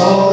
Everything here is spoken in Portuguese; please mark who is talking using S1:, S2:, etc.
S1: sol.